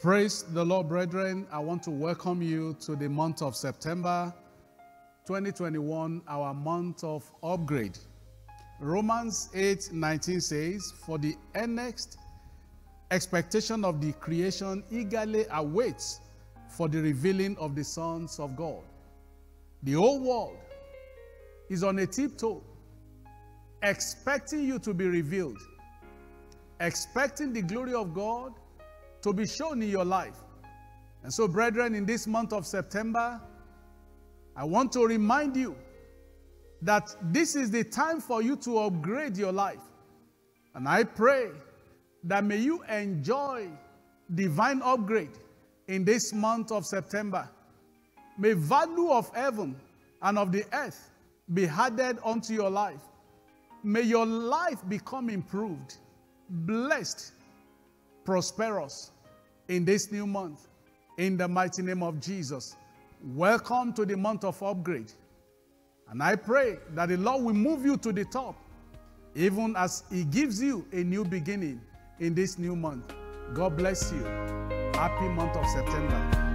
Praise the Lord, brethren. I want to welcome you to the month of September 2021, our month of upgrade. Romans 8 19 says, For the next expectation of the creation eagerly awaits for the revealing of the sons of God. The whole world is on a tiptoe, expecting you to be revealed, expecting the glory of God to be shown in your life. And so, brethren, in this month of September, I want to remind you that this is the time for you to upgrade your life. And I pray that may you enjoy divine upgrade in this month of September. May value of heaven and of the earth be added unto your life. May your life become improved, blessed, prosperous in this new month. In the mighty name of Jesus. Welcome to the month of upgrade. And I pray that the Lord will move you to the top, even as He gives you a new beginning in this new month. God bless you. Happy month of September.